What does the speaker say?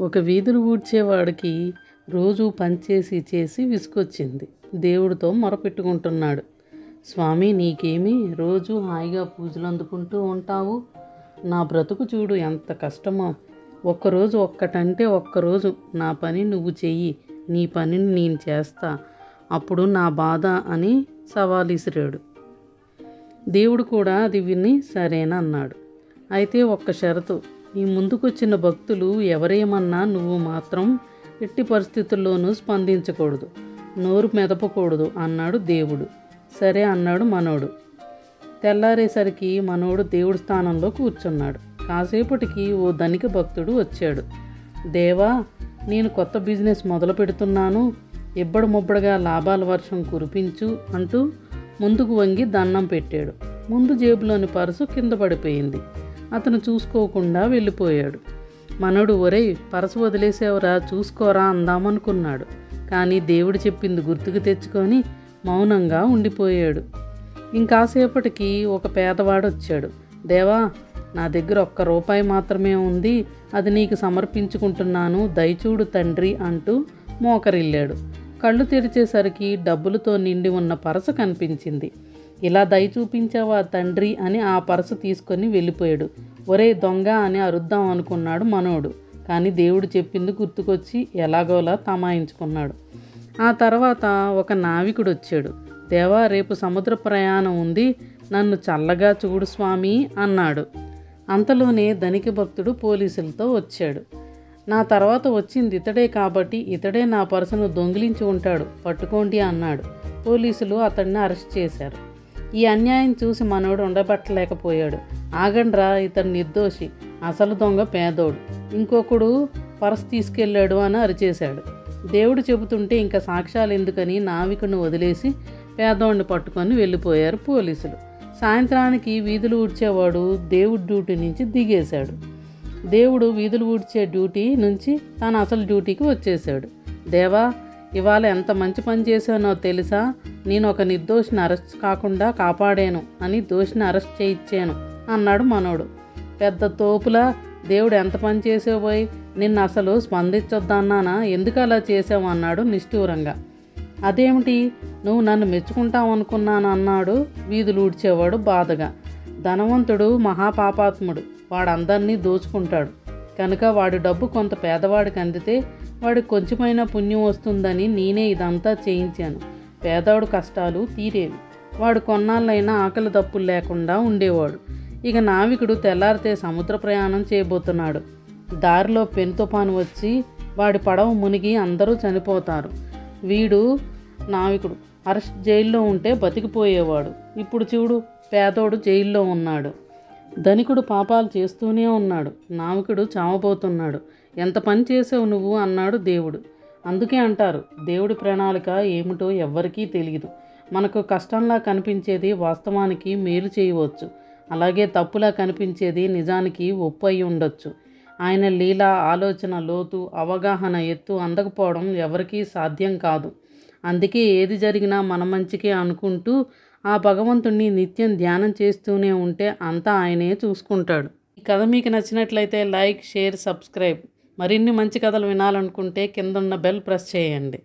ఒక వీధులు ఊడ్చేవాడికి రోజు పనిచేసి చేసి విసుకొచ్చింది దేవుడితో మొరపెట్టుకుంటున్నాడు. స్వామి నీకేమి? రోజు హాయిగా పూజలు అందుకుంటూ ఉంటావు? నా బ్రతుకు చూడు ఎంత కష్టమో. ఒక్కరోజు ఒక్కటంటే ఒక్కరోజు నా పని నువ్వు చెయ్యి నీ పనిని నేను చేస్తా. అప్పుడు నా బాధ అని సవాలిసిరాడు. దేవుడు కూడా అది విని సరేనా అన్నాడు అయితే ఒక్క షరతు నీ ముందుకొచ్చిన భక్తులు ఎవరేమన్నా నువ్వు మాత్రం ఎట్టి పరిస్థితుల్లోనూ స్పందించకూడదు నోరు మెదపకూడదు అన్నాడు దేవుడు. సరే అన్నాడు మనోడు. తెల్లారేసరికి మనోడు దేవుడి స్థానంలో కూర్చున్నాడు. కాసేపటికి ఓ ధనిక భక్తుడు వచ్చాడు. దేవా నేను కొత్త బిజినెస్ మొదలు పెడుతున్నాను. ఇబ్బడు ముబ్బడుగా లాభాల వర్షం కురిపించు అంటూ ముందుకు వంగి దండం పెట్టాడు. ముందు జేబులోని పర్సు కింద పడిపోయింది. అతను చూసుకోకుండా వెళ్ళిపోయాడు. మనోడు ఒరేయ్ పరసు వదిలేసేవరా? చూసుకోరా అందామనుకున్నాడు. కానీ దేవుడు చెప్పింది గుర్తుకు తెచ్చుకొని మౌనంగా ఉండిపోయాడు. ఇంకాసేపటికి ఒక పేదవాడు వచ్చాడు దేవా నా దగ్గర ఒక్క రూపాయి మాత్రమే ఉంది. అది నీకు సమర్పించుకుంటున్నాను. దయచూడు తండ్రి అంటూ మోకరిల్లాడు. కళ్ళు తెరిచేసరికి డబ్బులతో నిండి ఉన్న పరస కనిపించింది. ఇలా దయ చూపించావా తండ్రి అని ఆ పరసు తీసుకొని వెళ్ళిపోయాడు. ఒరే దొంగ అని అరుద్దాం అనుకున్నాడు మనోడు. కానీ దేవుడు చెప్పింది గుర్తుకొచ్చి ఎలాగోలా తమాయించుకున్నాడు. ఆ తర్వాత ఒక నావికుడు వచ్చాడు. దేవా రేపు సముద్ర ప్రయాణం ఉంది. నన్ను చల్లగా చూడు స్వామి అన్నాడు. అంతలోనే ధనిక భక్తుడు పోలీసులతో వచ్చాడు. నా తర్వాత వచ్చింది ఇతడే కాబట్టి ఇతడే నా పర్సును దొంగిలించి ఉంటాడు. పట్టుకోండి అన్నాడు. పోలీసులు అతడిని అరెస్ట్ చేశారు. ఈ అన్యాయం చూసి మనోడు ఉండబట్టలేకపోయాడు. ఆగండ్రా ఇతను నిర్దోషి అసలు దొంగ పేదోడు. ఇంకొకడు పర్స్ తీసుకెళ్ళాడు అని అరిచేశాడు. దేవుడు చెబుతుంటే ఇంకా సాక్ష్యాలు ఎందుకని నావికును వదిలేసి పేదోడిని పట్టుకొని వెళ్ళిపోయారు పోలీసులు. సాయంత్రానికి వీధులు ఊడ్చేవాడు దేవుడి డ్యూటీ నుంచి దిగేశాడు. దేవుడు వీధులు ఊడ్చే డ్యూటీ నుంచి తన అసలు డ్యూటీకి వచ్చేసాడు దేవా ఇవాళ ఎంత మంచి పని చేశానో తెలుసా? నేను ఒక నిర్దోషిని అరెస్ట్ కాకుండా కాపాడాను అని దోషిని అరెస్ట్ చేయించాను అన్నాడు మనోడు. పెద్ద తోపులా దేవుడు ఎంత పని చేసేవోయ్ నిన్ను అసలు స్పందించొద్దన్నానా ఎందుకు అలా చేసావు అన్నాడు నిష్ఠూరంగా. అదేమిటి? నువ్వు నన్ను మెచ్చుకుంటావు అనుకున్నాను? అన్నాడు వీధులు ఊడ్చేవాడు బాధగా. ధనవంతుడు మహాపాపాత్ముడు. వాడందరినీ దోచుకుంటాడు. కనుక వాడి డబ్బు కొంత పేదవాడికి అందితే వాడికి కొంచెమైనా పుణ్యం వస్తుందని నేనే ఇదంతా చేయించాను. పేదవాడు కష్టాలు తీరేవి. వాడు కొన్నాళ్ళైనా ఆకలి తప్పులు లేకుండా ఉండేవాడు. ఇక నావికుడు తెల్లారితే సముద్ర ప్రయాణం చేయబోతున్నాడు. దారిలో పెను తుఫాను వచ్చి వాడి పడవ మునిగి అందరూ చనిపోతారు. వీడు నావికుడు. అరెస్ట్ జైల్లో ఉంటే బతికిపోయేవాడు. ఇప్పుడు చూడు పేదోడు జైల్లో ఉన్నాడు. ధనికుడు పాపాలు చేస్తూనే ఉన్నాడు. నావికుడు చావబోతున్నాడు. ఎంత పని చేసావు నువ్వు? అన్నాడు దేవుడు. అందుకే అంటారు దేవుడి ప్రణాళిక ఏమిటో ఎవ్వరికీ తెలియదు మనకు కష్టంలా కనిపించేది వాస్తవానికి మేలు చేయవచ్చు. అలాగే తప్పులా కనిపించేది నిజానికి ఒప్పు అయి ఉండొచ్చు. ఆయన లీల ఆలోచన లోతు అవగాహన ఎత్తు అందకపోవడం ఎవరికీ సాధ్యం కాదు. అందుకే ఏది జరిగినా మన మంచికే అనుకుంటూ ఆ భగవంతుణ్ణి నిత్యం ధ్యానం చేస్తూనే ఉంటే అంతా ఆయనే చూసుకుంటాడు. ఈ కథ మీకు నచ్చినట్లయితే లైక్ షేర్ సబ్స్క్రైబ్. మరిన్ని మంచి కథలు వినాలనుకుంటే కిందన్న బెల్ ప్రెస్ చేయండి.